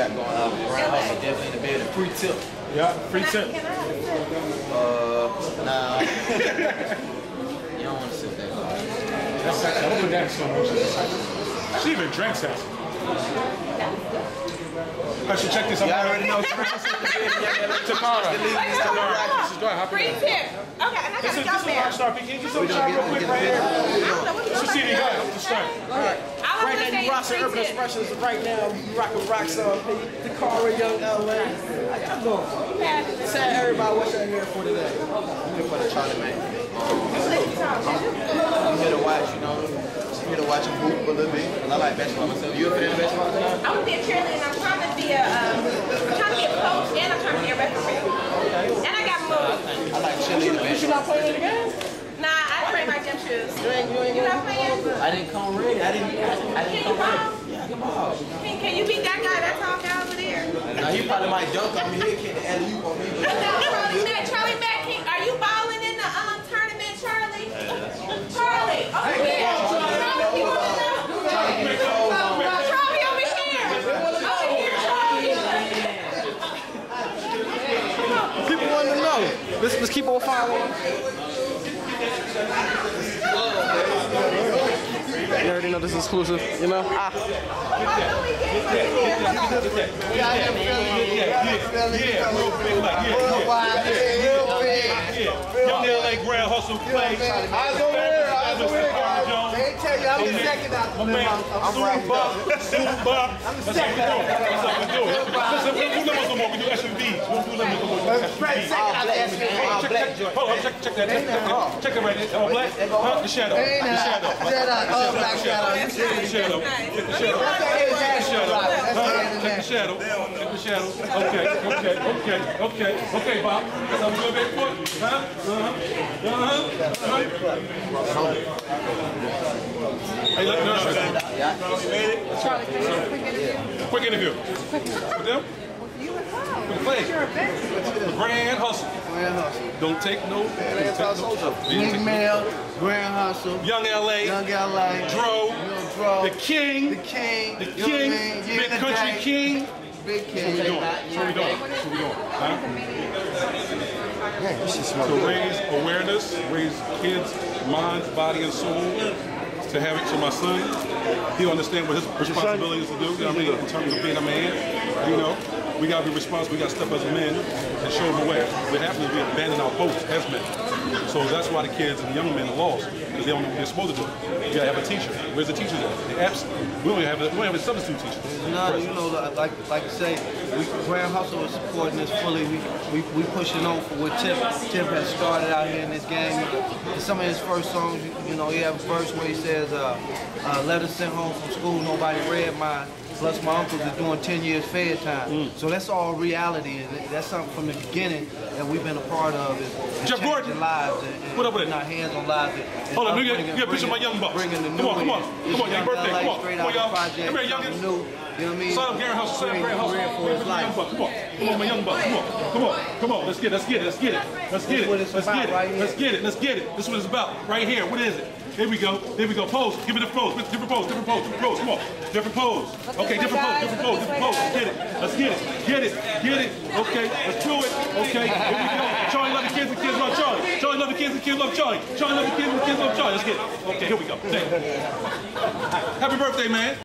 got going on. Grand Hustle definitely in the building. Free tip. Yeah, free tip. Uh, nah. you don't want to sip that. That's sexy. I'm gonna put that in slow motion. She even drinks that. I should check this out. Y'all already know Grand Hustle in the building. Y'all gotta Toccara. the league and stuff like that. Go ahead, hop in. Free tip. Okay, and I This got is, to this go is there. Rockstar P. Can you get some shot real quick right here? I don't know what This you is CD. Go ahead. Let's start. I was Right now, say you rocking free Urban. Expressions right now. You rocking Rocks on P. Toccara, Young LA. How y'all doing? Tell everybody what y'all here for today. I'm here for the Charlie Mack. I'm here to watch, you know. I'm here to watch him hoop a little bit. And I like basketball myself. You a fan of basketball tonight? I want to be a cheerleader and I'm trying to be a, um, I'm trying to be a coach and I'm trying to be a referee. And I got moves. I like cheerleading You basketball. not playing the game? Nah, I train my gym shoes. You ain't, you ain't You not playing? I didn't come ready. I didn't. I, I Can didn't you come ready. Yeah, can. Can, can you beat that guy? That tall guy over there. Now he probably might dunk on me. He'll kick the alley oop on me. but- Charlie Mack, Charlie Mack, are you balling in the um tournament, Charlie? Charlie, over here. Charlie, you wanna know? Charlie, over here. Over here, Charlie. People want to know. Let's, let's keep on following. You already know this is exclusive, you know? Ah. Young LA Grand Hustle play. I was over here. I was over here, guys. They tell you I'm the second out My man, Zumba, Zumba. That's what we do. That's what we do. Listen, we do lemons no more. We do SUVs. We don't do lemons no more. We do SUVs. Second out the All SUV. black Check, joint. hold on, check, check that. Check that. Check it right there. All black. Huh? The shadow. The shadow. Shadow. Oh, black shadow. Check the shadow. Check the shadow. That's the shadow. international. Huh? That's the Check the international. Shadow. Check the shadow. Okay, okay, okay, okay, okay, Bob. That's how we do it, big foot. Huh? Uh-huh. Uh-huh. Uh-huh. Hey, look, no, no, no. Quick interview. With them? With the play. The Grand Hustle. Grand Hustle. Don't take no. Don't take no. Big Young Mel, Grand Hustle, Young LA. Young LA, Dro. Young Dro, The King. the King, The you know what I King. Big Country. King. Big What we doing? What we doing? What we doing? Huh? To raise awareness, raise kids' minds, body, and soul. To have it to my son, he'll understand what his responsibility is to do. You know what I mean? In terms of being a man, you know, we gotta be responsible. We gotta step as a men and show them the way. What happens is we abandon our posts as men. So that's why the kids and the young men are lost because they don't know what they're supposed to do. You gotta have a teacher. Where's the teachers at? They're absent. We don't have a, we don't have a substitute teacher. No, you know, like like I say, we, Grand Hustle is supporting this fully. We, we we pushing on for what Tip Tip has started out here in this game. In some of his first songs, you, you know, he have a verse where he says, uh, uh, "Letter sent home from school, nobody read mine." Plus, my uncles are doing 10 years fed time. So that's all reality, and that's something from the beginning that we've been a part of. Is, is Jeff Gordon. lives and, and What up with it? our hands on lives. And, Hold on, me get- a picture of my young bucks. Come on, come on. Come on, young your birthday, come on. Come on, y'all. Come here, new. You know what I mean? Son of Grand Hustle, son of Grand Hustle. Career for his Come on, life. young buck, come on. Come on, my young buck, come on. Come on, come on. Let's get it, let's get it, let's get it. Let's get it. Let's get it. Let's get it, let's get it. This is what it's about. Right here. What is it? Here we go. Here we go. Pose. Give it a pose. Different pose. Different pose. Different pose. Come on. Different pose. Okay. Different pose. Different pose. Different pose. Get it. Let's get it. Get it. Get it. Okay. Let's do it. Okay. Here we go. Charlie love the kids. The kids love Charlie. Charlie love the kids. The kids love Charlie. Charlie love the kids. The kids love Charlie. Let's get it. Okay. Here we go. Happy birthday, man.